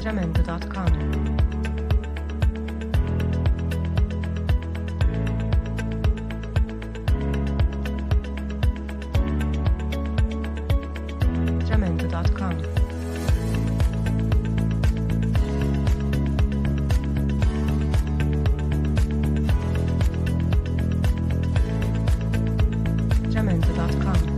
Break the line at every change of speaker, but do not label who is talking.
sacramento.com. Jamento.com